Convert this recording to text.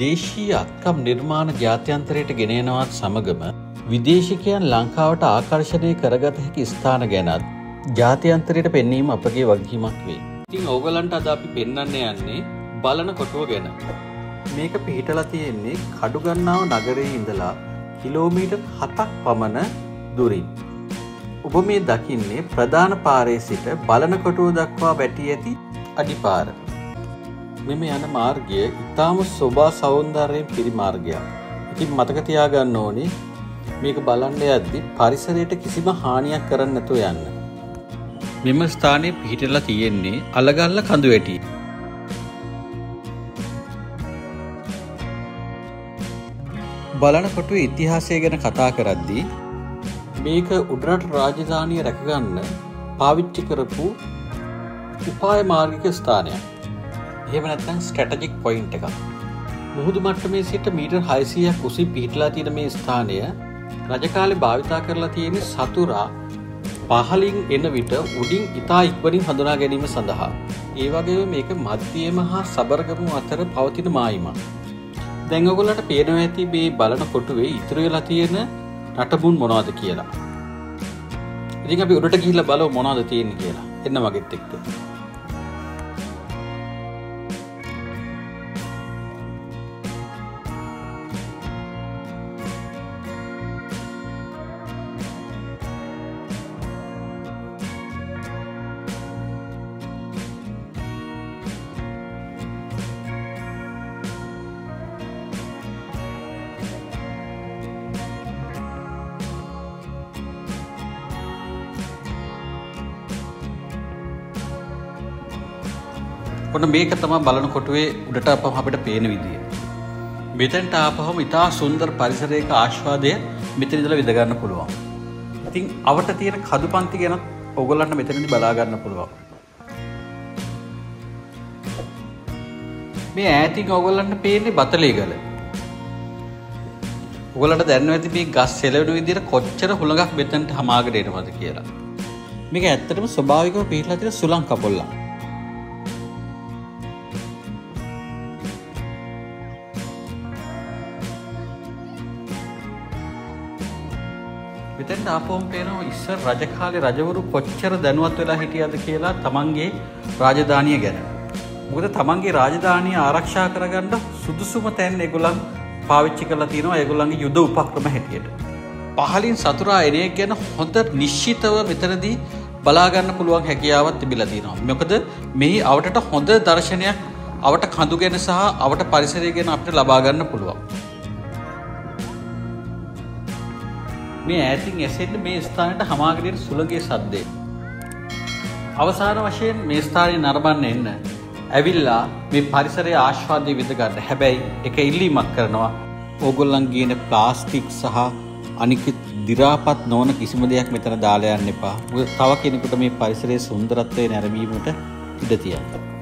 දේශී අත්කම් නිර්මාණ ජාත්‍යන්තරයට ගෙනෙනවත් සමගම විදේශිකයන් ලංකාවට ආකර්ශණය කරගත හැකි ස්ථාන ගැනත් ජාතියන්තරයට පෙන්වීම අපගේ වගකීමක් වේ. ඉතින් ඕගලන්ට අද අපි පෙන්වන්න යන්නේ බලන කොටුව ගැන. මේක පිහිටලා තියෙන්නේ කඩුගන්නාව නගරයේ ඉඳලා කිලෝමීටර් 7ක් පමණ දුරින්. ඔබ මේ දකින්නේ ප්‍රධාන පාරේ සිට බලන කොටුව දක්වා වැටි ඇති අඩිපාර. මෙම යන මාර්ගය ඉතාම සොබා සෞන්දර්යයෙන් පිරි මාර්ගයක්. ඉතින් මතක තියාගන්න ඕනේ මේක බලන්න යද්දි පරිසරයට කිසිම හානියක් කරන්න නැතුව යන්න. මෙම ස්ථානයේ පිහිටලා තියෙන්නේ අලගල්ල කඳු වැටි. බලන කොටුවේ ඉතිහාසය ගැන කතා කරද්දී මේක උඩරට රාජධානිය රැකගන්න පාවිච්චි කරපු උපාය මාර්ගික ස්ථානයක්. එහෙම නැත්නම් ස්ට්‍රැටජික් පොයින්ට් එකක්. මුහුදු මට්ටමේ සිට මීටර් 600ක් උසින් පිහිටලා තියෙන මේ ස්ථානය රජකාලේ භාවිතා කරලා තියෙන සතුරා පහලින් එන විට උඩින් ඉතා ඉක්වරින් හඳුනා ගැනීම සඳහා. ඒ වගේ මේක මධ්‍යයම හා සබරගමු අතර පවතින මායිම. දැඟගොලට පේනව ඇති මේ බලන කොටුවේ ඉතුරු වෙලා තියෙන නටබුන් මොනවද කියලා. ඉතින් අපි උඩට ගිහිල්ලා බලමු මොනවද තියෙන්නේ කියලා. එන්න මගෙත් එක්ක. ඔන්න මේක තමයි බලන කොටුවේ උඩට අපම අපිට පේන විදිය. මෙතෙන්ට ආපහම ඉතා සුන්දර පරිසරයක ආශ්වාදය මෙතන ඉඳලා විඳ ගන්න පුළුවන්. ඉතින් අවට තියෙන කදු පන්ති ගැන ඔයගොල්ලන්ට මෙතනදී බලා ගන්න පුළුවන්. මේ ඈතින් ඔයගොල්ලන්ට පේන්නේ බතලේ ගල. ඔයගොල්ලන්ට දැනනවා ඇති මේ ගස් සෙලවෙන විදිහට කොච්චර හුලඟක් මෙතනට හමාගෙන එනවද කියලා. මේක ඇත්තටම ස්වභාවිකව පිටලා තියෙන සුලං කපොල්ලක්. මෙතැන් ආපෝම් පේනවා ඉස්සර රජකාලේ රජවරු කොච්චර දැනුවත් වෙලා හිටියද කියලා තමන්ගේ රාජධානිය ගැන. මොකද තමන්ගේ රාජධානිය ආරක්ෂා කරගන්න සුදුසුම තැන් ඒගොල්ලන් පාවිච්චි කරලා තියෙනවා ඒගොල්ලන්ගේ යුද උපක්‍රම හැටියට. පහලින් සතුරා එන එක ගැන හොඳ නිශ්චිතව මෙතනදී බලාගන්න පුළුවන් හැකියාවක් තිබිලා තියෙනවා. මොකද මෙහි අවටට හොඳ දර්ශනයක් අවට කඳු ගැන සහ අවට පරිසරය ගැන අපිට ලබා ගන්න පුළුවන්. මේ ඈතින් ඇසෙන්න මේ ස්ථානයට හමාගඩට සුළගේ සද්දේ. අවසාන වශයෙන් මේ ස්ථානය නරබන්න එන්න. ඇවිල්ලා මේ පරිසරය ආශ්වාදය විදගන්න හැබැයි එක ඉල්ලීමක් කරනවා ඕගොල්ලන්ගේන ප්ලාස්ටික් සහ අනිකත් දිරාපත් නොවන කිසිම දෙයක් මෙතන දාලයන්න එපා තව කෙනෙකුට මේ පරිසරයේ සුන්දරත්වය නැරවීමට ඉඩ තියන්න.